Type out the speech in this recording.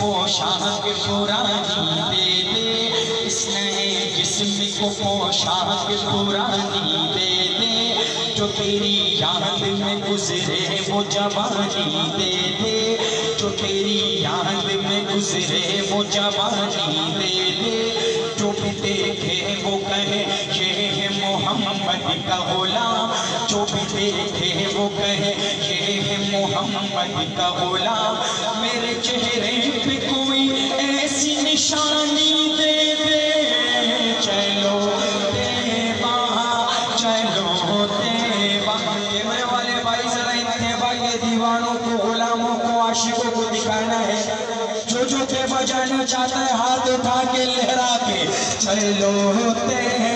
पोशाक पुरानी दे दे इस नए जिस्म को पोशाक पुरानी दे दे। जो तेरी याद में गुजरे वो जवानी दे दे। जो तेरी याद में गुजरे वो जवानी दे दे। जो भी देखे वो कहे, ये है मोहम्मद का गुलाम। जो भी देखे वो कहे, ये है मोहम्मद का गुलाम। मेरे निशानी दे दे चलो देवा चलो देवा मेरे वाले भाई जरा इन देवा के दीवानों को गुलामों को आशिकों को दिखाना है। जो जो देवा बजाना चाहता है हाथ उठा के लहरा के चलो ते